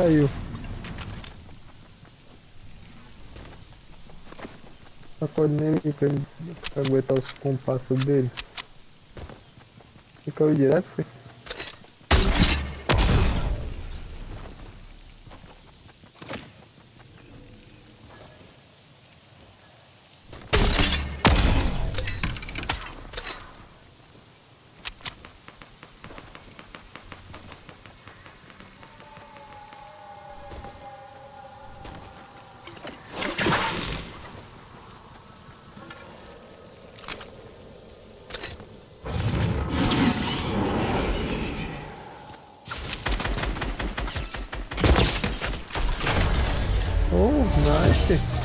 caiu. Sacode nele aqui pra aguentar os compassos dele. Ele caiu direto, foi? Oh, nice.